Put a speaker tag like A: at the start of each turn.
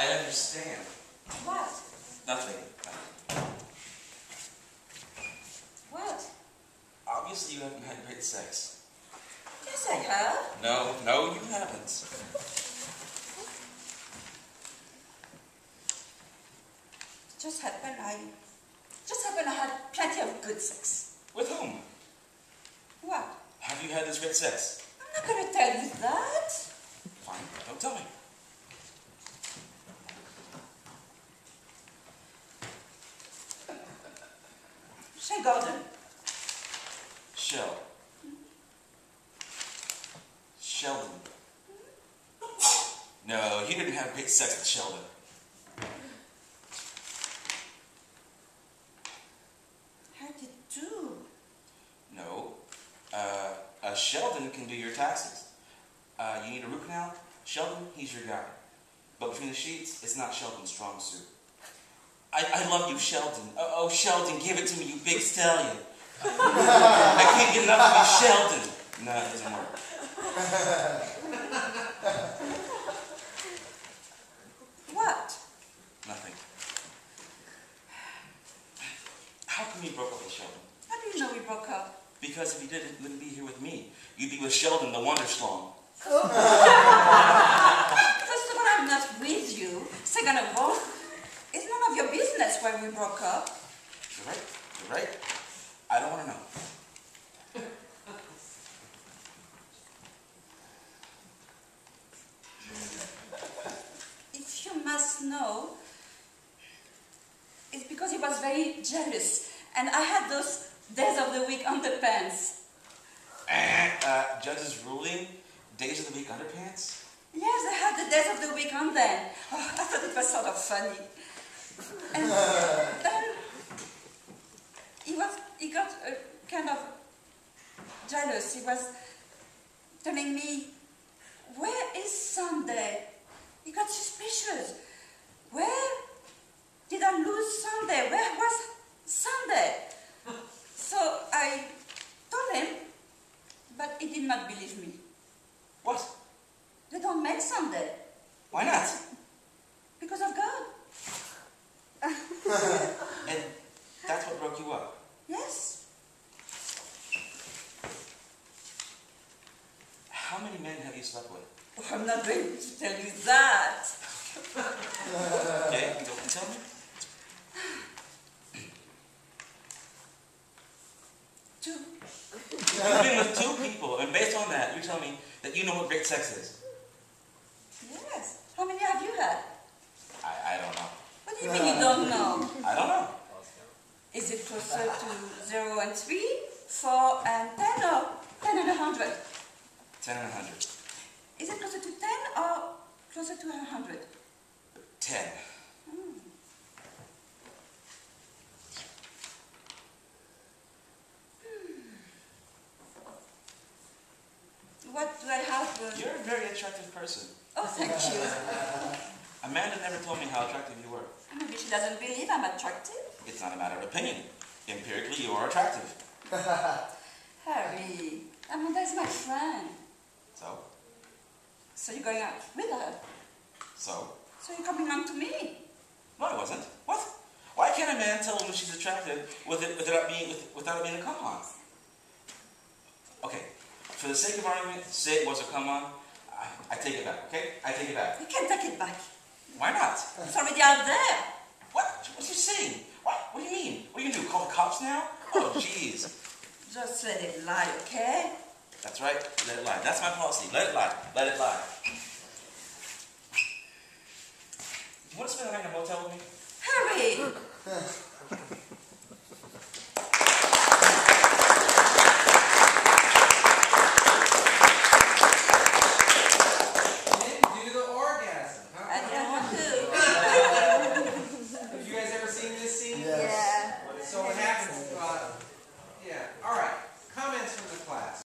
A: I understand.
B: What?
A: Nothing.
B: What?
A: Obviously, you haven't had great sex.
B: Yes, I have.
A: No, no, you haven't.
B: Just happened I just happened I had plenty of good sex.
A: With whom?
B: What?
A: Have you had this great sex?
B: I'm not gonna tell you that.
A: Fine, don't tell me.
B: Gordon.
A: Shell. Sheldon. No, you didn't have sex with Sheldon.
B: How did do?
A: No. Uh, uh, Sheldon can do your taxes. Uh, you need a root canal? Sheldon, he's your guy. But between the sheets, it's not Sheldon's strong suit. I, I love you, Sheldon. Oh, oh, Sheldon, give it to me, you big stallion. I can't get enough of you, Sheldon. No, it doesn't work.
B: What?
A: Nothing. How come you broke up with Sheldon?
B: How do you know we broke up?
A: Because if you didn't, you wouldn't be here with me. You'd be with Sheldon, the Wonder Schlong.
B: First of all, I'm not with you. Second of all, it's none of your business why we broke up.
A: You're right. I don't want to know.
B: If you must know, it's because he was very jealous. And I had those days of the week underpants.
A: Uh, judge's ruling, days of the week underpants?
B: Yes, I had the days of the week on then. Oh, I thought it was sort of funny. And he got uh, kind of jealous. He was telling me, where is Sunday? He got suspicious. Where did I lose Sunday? Where was Sunday? So I told him, but he did not believe me.
A: What?
B: They don't make Sunday
A: Why not?
B: because of God.
A: And that's what broke you up.
B: Yes.
A: How many men have you?
B: Oh, I'm not going to tell you that.
A: Okay, you don't tell me.
B: Two.
A: You've been with two people, and based on that, you tell me that you know what great sex is.
B: Yes. How many have you had?
A: I, I don't know.
B: What do you mean you don't know?
A: I don't know.
B: Is it closer to 0 and 3, 4 and 10, or 10 and a 100?
A: Ten and a hundred.
B: Is it closer to 10 or closer to 100?
A: Ten.
B: What do I have? Uh...
A: You're a very attractive person.
B: Oh, thank you.
A: Amanda never told me how attractive you were.
B: Maybe she doesn't believe I'm attractive.
A: It's not a matter of opinion. Empirically, you are attractive.
B: Harry, Amanda is my friend.
A: So?
B: So you're going out with her.
A: So?
B: So you're coming on to me.
A: No, I wasn't. What? Why can't a man tell a woman she's attractive with without being without it being a come on? Okay, for the sake of argument, say it was a come on. I, I take it back. Okay, I take it back.
B: You can't take it back.
A: Why not?
B: It's already out there.
A: What? What are you saying? What? What do you mean? What are you gonna do? Call the cops now? Oh, jeez.
B: Just let it lie, okay?
A: That's right. Let it lie. That's my policy. Let it lie. Let it lie.